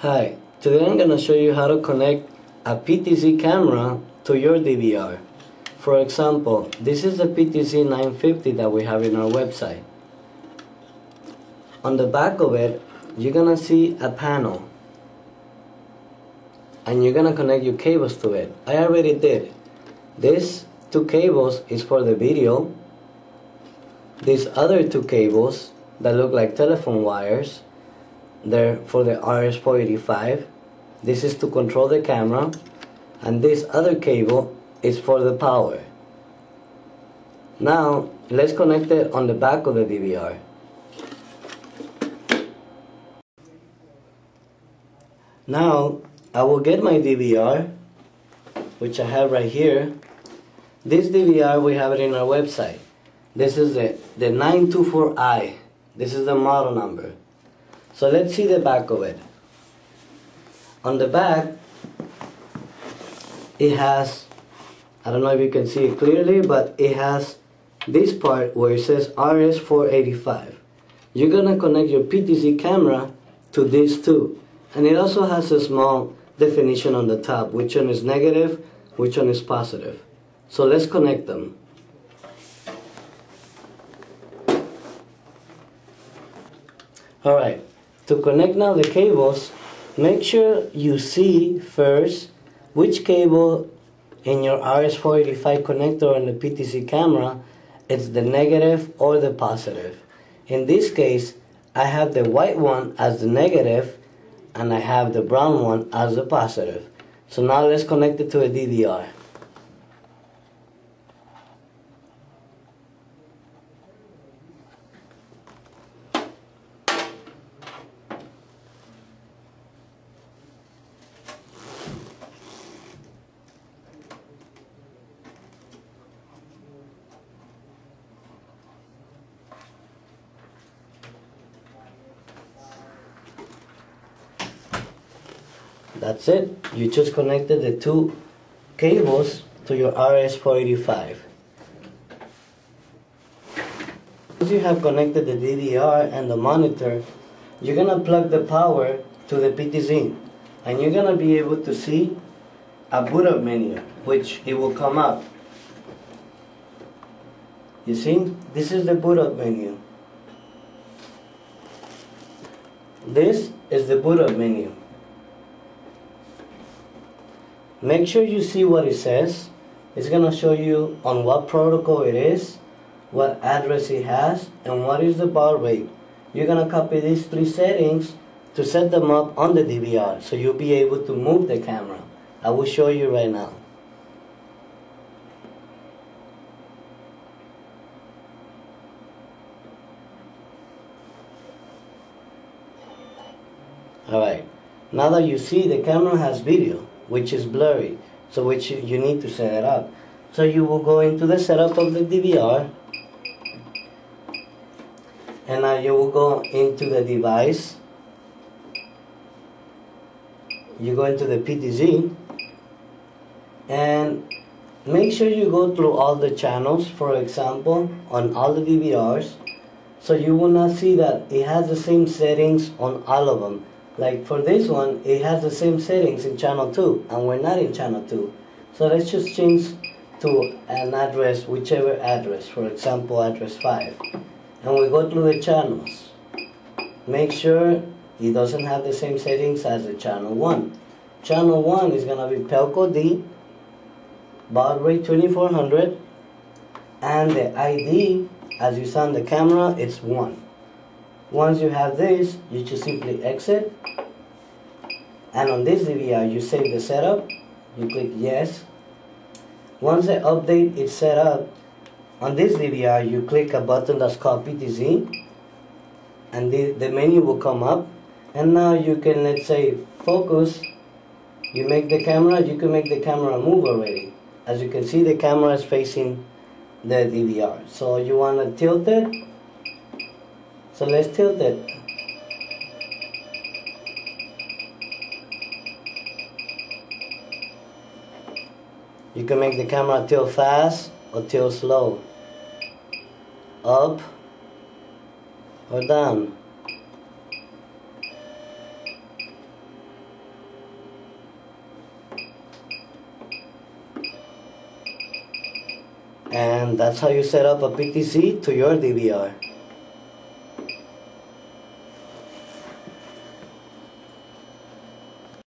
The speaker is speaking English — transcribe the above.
Hi, today I'm going to show you how to connect a PTZ camera to your DVR. For example, this is the PTZ 950 that we have in our website. On the back of it, you're going to see a panel. And you're going to connect your cables to it. I already did. This two cables is for the video. These other two cables that look like telephone wires there for the RS485 this is to control the camera and this other cable is for the power. Now let's connect it on the back of the DVR now I will get my DVR which I have right here. This DVR we have it in our website. This is the, the 924i this is the model number so let's see the back of it. On the back, it has, I don't know if you can see it clearly, but it has this part where it says RS485. You're gonna connect your PTZ camera to this too. And it also has a small definition on the top, which one is negative, which one is positive. So let's connect them. Alright, to connect now the cables, make sure you see first which cable in your RS485 connector on the PTZ camera is the negative or the positive. In this case, I have the white one as the negative and I have the brown one as the positive. So now let's connect it to a DVR. That's it. You just connected the two cables to your RS485. Once you have connected the DVR and the monitor, you're gonna plug the power to the PTZ and you're gonna be able to see a boot up menu which it will come up. You see? This is the boot up menu. This is the boot up menu. Make sure you see what it says. It's going to show you on what protocol it is, what address it has, and what is the baud rate. You're going to copy these three settings to set them up on the DVR so you'll be able to move the camera. I will show you right now. Alright, now that you see the camera has video, which is blurry, so which you need to set it up. So you will go into the setup of the DVR, and now you will go into the device. You go into the PTZ, and make sure you go through all the channels, for example, on all the DVRs, so you will not see that it has the same settings on all of them like for this one, it has the same settings in channel 2, and we're not in channel 2. So let's just change to an address, whichever address, for example, address 5. And we go through the channels. Make sure it doesn't have the same settings as the channel 1. Channel 1 is going to be Pelco D, baud rate 2400, and the ID, as you saw on the camera, it's 1. Once you have this, you just simply exit. And on this DVR, you save the setup. You click yes. Once the update is set up, on this DVR, you click a button that's called PTZ. And the, the menu will come up. And now you can, let's say, focus. You make the camera, you can make the camera move already. As you can see, the camera is facing the DVR. So you want to tilt it so let's do that. You can make the camera tilt fast or tilt slow. Up or down. And that's how you set up a PTZ to your DVR.